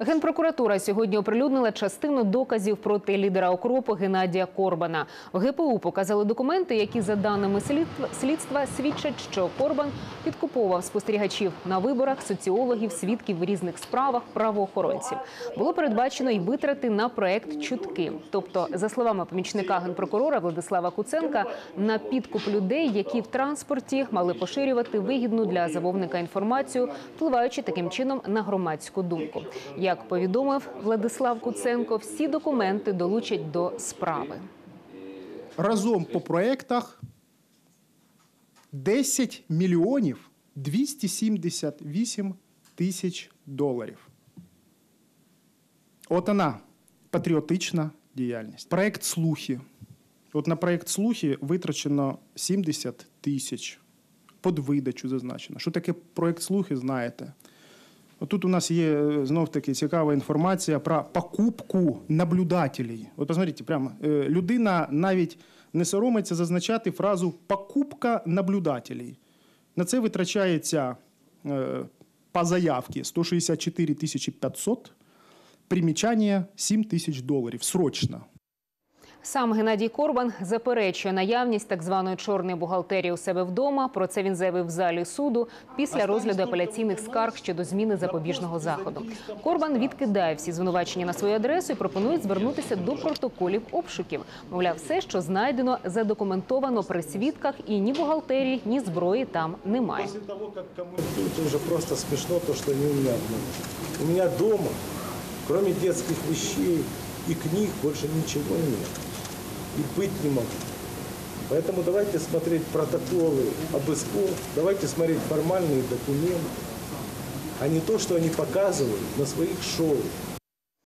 Генпрокуратура сьогодні оприлюднила частину доказів проти лідера окропу Геннадія Корбана. В ГПУ показали документи, які за даними слідства, свідчать, що Корбан підкуповував спостерігачів на виборах, соціологів, свідків в різних справах, правоохоронців. Було передбачено й витрати на проект чутки. Тобто, за словами помічника генпрокурора Владислава Куценка, на підкуп людей, які в транспорті мали поширювати вигідну для замовника інформацію, впливаючи таким чином на громадську думку. Як повідомив Владислав Куценко, всі документи долучать до справи. разом по проектах 10 мільйонів 278 тисяч доларів. От вона патріотична діяльність. Проект слухи. От на проект слухи витрачено 70 тисяч. Під видачу зазначено. Що таке проект слухи, знаєте? Тут у нас є е, знов таки цікава інформація про покупку наблюдателей. От посмотрите, прямо е, людина навіть не соромиться зазначати фразу покупка наблюдателей. На це витрачається е, по заявці 164 тисячі 500, примічання 7 тисяч доларів. Срочно. Сам Геннадій Корбан заперечує наявність так званої чорної бухгалтерії у себе вдома. Про це він заявив в залі суду після розгляду апеляційних скарг щодо зміни запобіжного заходу. Корбан відкидає всі звинувачення на свою адресу і пропонує звернутися до протоколів обшуків. Мовляв, все, що знайдено, задокументовано при свідках, і ні бухгалтерії, ні зброї там немає. Того, как просто смешно то, что не у одного. У меня дома, кроме детских вещей и книг, больше ничего нет. И быть не могу. Поэтому давайте смотреть протоколы обысков, давайте смотреть формальные документы, а не то, что они показывают на своих шоу.